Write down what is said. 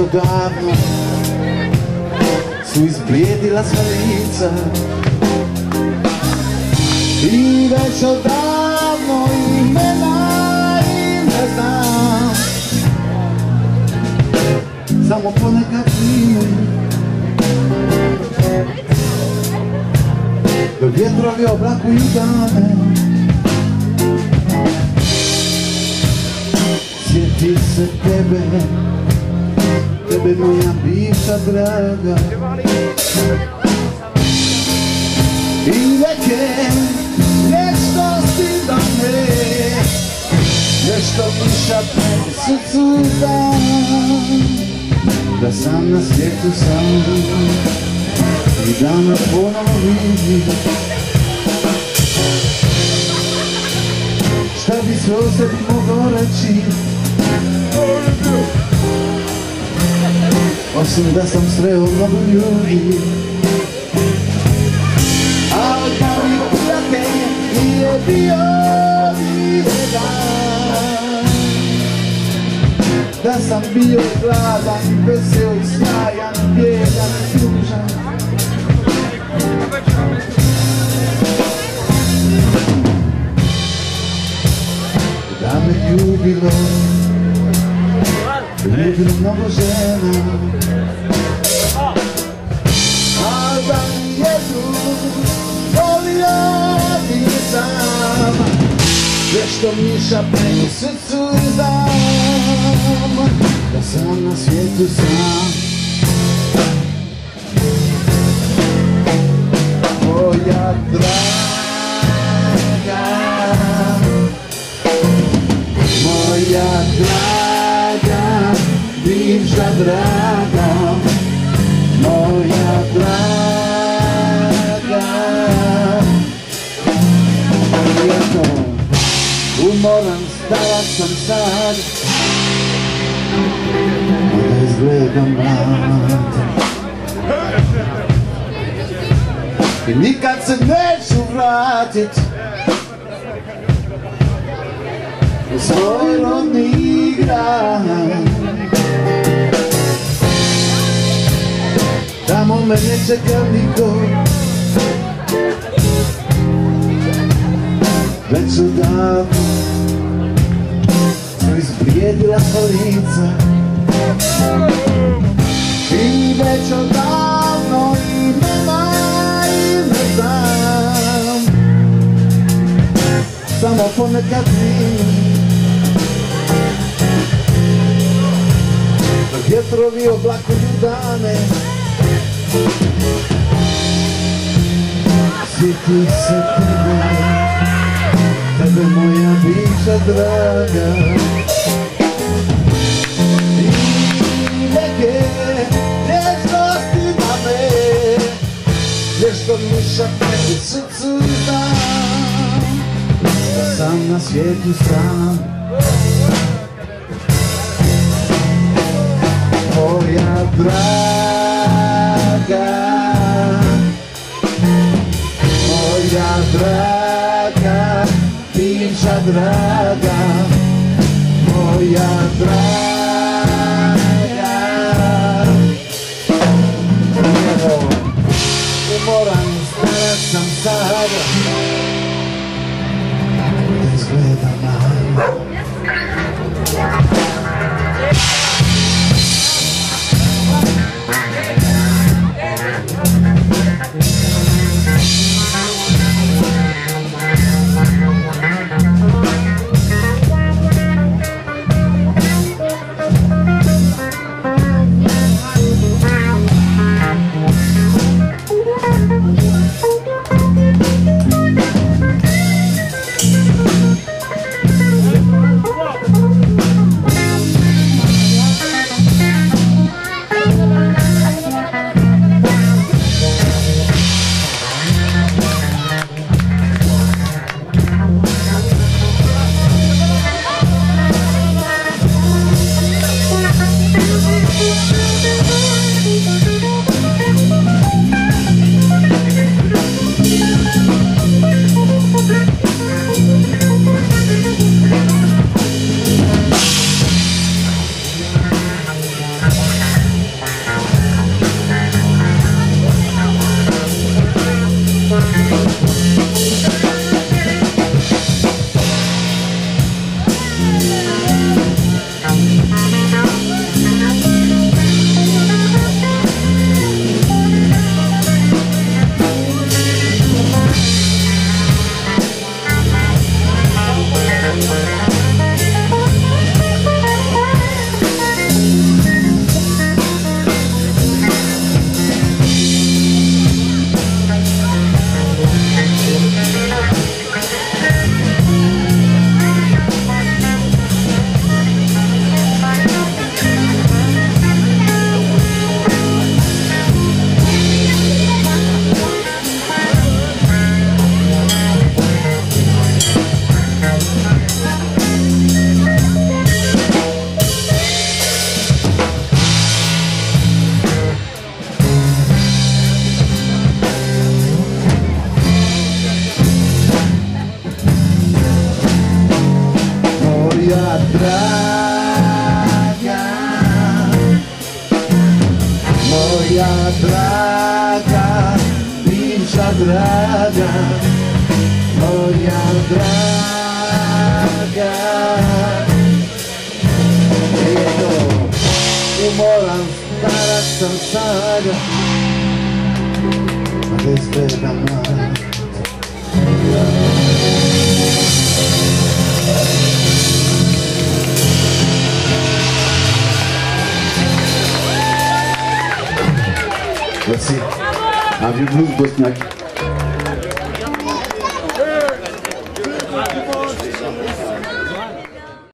soffocarmi sui spiedi la salvezza invece da noi nella realtà siamo un po' negativi da dietro le obra guidane se disse che bene Tebe moja bivša draga. I neke vječnosti da me Nešto miša u srcu dam Da sam na svijetu sam I da me ponovo vidi. Šta bi sve o sebi mogao reći Osim da sam sreo mnogo ljudi Al da mi prijatelj nije bio nijedan. Da sam bio gladan, veseo i sjajan, bijedan i tužan. Da me ljubilo Ljubilo mnogo žena nisam Nešto miša prema srcu i znam Da sam na svijetu sam. Moja draga Moja draga, bivša draga Dat was anders. Met deze man. En ik kan ze niet zo vragen. Ze horen niet graag. Daarom ben ik zo kalm. Mensen. Izblijedila lica I već odavno i ne znam. Samo ponekad vidim Da vjetrovi oblakuju dane. Sjeti se tebe Tebe moja bivša draga. I neke me Nešto sam na svijetu sam that draga, bicha draga, glória draga. Eu moro para dançar, mas espera mais. Merci. Un vieux blues bosniaque.